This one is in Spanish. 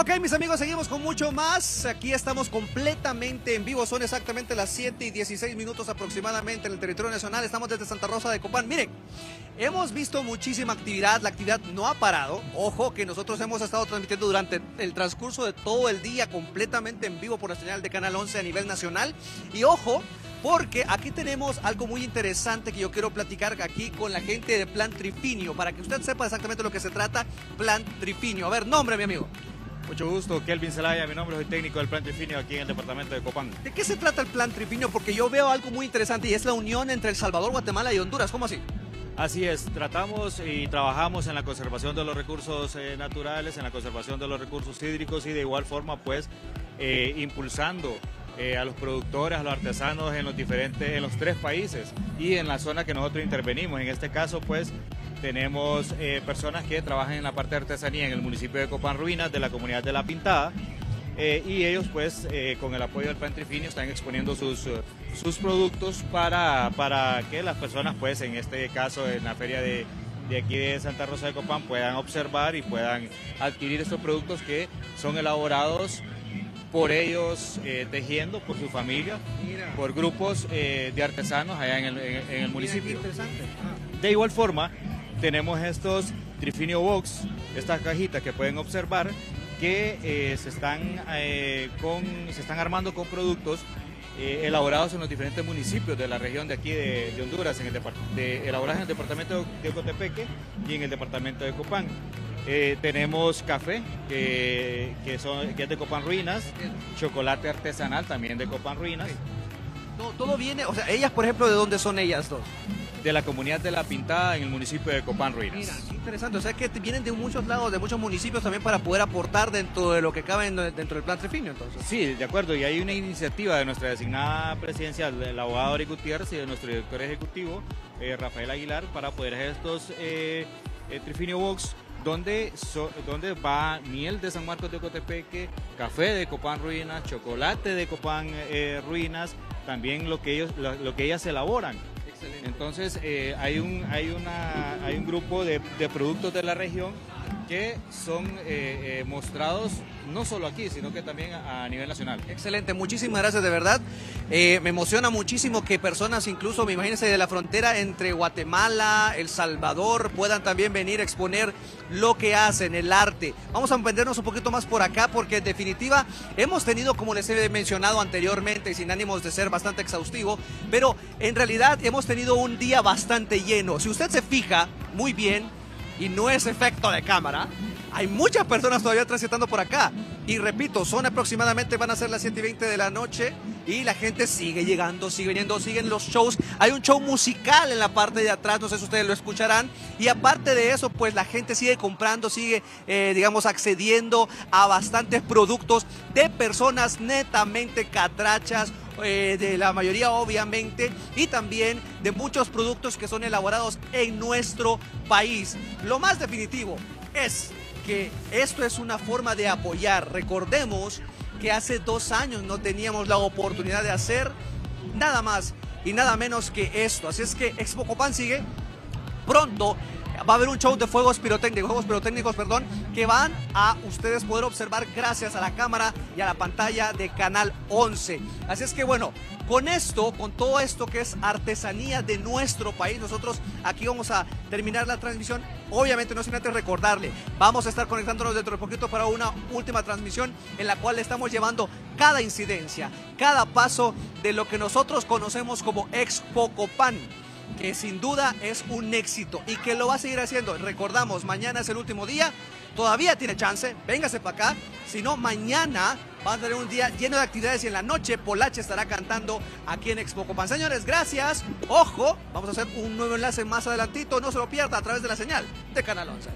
Ok, mis amigos, seguimos con mucho más. Aquí estamos completamente en vivo. Son exactamente las 7 y 16 minutos aproximadamente en el territorio nacional. Estamos desde Santa Rosa de Copán. Miren, hemos visto muchísima actividad. La actividad no ha parado. Ojo que nosotros hemos estado transmitiendo durante el transcurso de todo el día completamente en vivo por la señal de Canal 11 a nivel nacional. Y ojo, porque aquí tenemos algo muy interesante que yo quiero platicar aquí con la gente de Plan Trifinio, para que usted sepa exactamente lo que se trata, Plan Trifinio. A ver, nombre, mi amigo. Mucho gusto, Kelvin Zelaya, mi nombre, soy técnico del Plan Trifinio aquí en el departamento de Copán. ¿De qué se trata el Plan Trifinio? Porque yo veo algo muy interesante y es la unión entre El Salvador, Guatemala y Honduras. ¿Cómo así? Así es, tratamos y trabajamos en la conservación de los recursos eh, naturales, en la conservación de los recursos hídricos y de igual forma pues eh, impulsando eh, a los productores, a los artesanos en los diferentes, en los tres países y en la zona que nosotros intervenimos. En este caso pues tenemos eh, personas que trabajan en la parte de artesanía en el municipio de Copán Ruinas, de la comunidad de La Pintada, eh, y ellos pues eh, con el apoyo del Plan Trifinio están exponiendo sus, sus productos para, para que las personas pues en este caso en la feria de, de aquí de Santa Rosa de Copán puedan observar y puedan adquirir estos productos que son elaborados por ellos tejiendo, por su familia, por grupos de artesanos allá en el, en el municipio. De igual forma, tenemos estos Trifinio Box, estas cajitas que pueden observar que eh, se, están, eh, con, se están armando con productos eh, elaborados en los diferentes municipios de la región de aquí de, Honduras, en el de, elaborados en el departamento de Ocotepeque y en el departamento de Copán. tenemos café, que, que, son, que es de Copán Ruinas, chocolate artesanal también de Copán Ruinas. No, todo viene, o sea, ellas, por ejemplo, ¿de dónde son ellas dos? De la comunidad de La Pintada en el municipio de Copán Ruinas. Mira, qué interesante. O sea que vienen de muchos lados, de muchos municipios también para poder aportar dentro de lo que cabe dentro del plan Trefinio, entonces. Sí, de acuerdo. Y hay una iniciativa de nuestra designada presidencia, del abogado Ari Gutiérrez y de nuestro director ejecutivo, eh, Rafael Aguilar, para poder hacer estos eh, eh, Trifinio Box donde, donde va miel de San Marcos de Cotepeque, café de Copán Ruinas, chocolate de Copán Ruinas, también lo que ellos lo que ellas elaboran. Entonces eh, hay, un, hay, una, hay un grupo de, de productos de la región que son eh, eh, mostrados no solo aquí, sino que también a, nivel nacional. Excelente, muchísimas gracias de verdad. me emociona muchísimo que personas, incluso me imagínense de la frontera entre Guatemala, El Salvador, puedan también venir a exponer lo que hacen, el arte. Vamos a vendernos un poquito más por acá porque en definitiva hemos tenido, como les he mencionado anteriormente, sin ánimos de ser bastante exhaustivo, pero en realidad hemos tenido un día bastante lleno. Si usted se fija muy bien, y no es efecto de cámara, hay muchas personas todavía transitando por acá. Y repito, son aproximadamente, van a ser las 7 y 20 de la noche y la gente sigue llegando, sigue viniendo, siguen los shows. Hay un show musical en la parte de atrás, no sé si ustedes lo escucharán. Y aparte de eso, pues la gente sigue comprando, sigue, eh, digamos, accediendo a bastantes productos de personas netamente catrachas eh, de la mayoría obviamente, y también de muchos productos que son elaborados en nuestro país. Lo más definitivo es que esto es una forma de apoyar. Recordemos que hace dos años no teníamos la oportunidad de hacer nada más y nada menos que esto. Así es que Expo Copán sigue pronto va a haber un show de fuegos pirotécnicos, juegos pirotécnicos, perdón, que van a ustedes poder observar gracias a la cámara y a la pantalla de Canal 11. Así es que bueno, con esto, con todo esto que es artesanía de nuestro país, nosotros aquí vamos a terminar la transmisión. Obviamente no sin antes recordarle, vamos a estar conectándonos dentro de poquito para una última transmisión en la cual estamos llevando cada incidencia, cada paso de lo que nosotros conocemos como Expo Copán que sin duda es un éxito y que lo va a seguir haciendo. Recordamos, mañana es el último día, todavía tiene chance, véngase para acá, si no, mañana va a tener un día lleno de actividades y en la noche Polache estará cantando aquí en Expo Copan. Señores, gracias. Ojo, vamos a hacer un nuevo enlace más adelantito, no se lo pierda a través de la señal de Canal 11.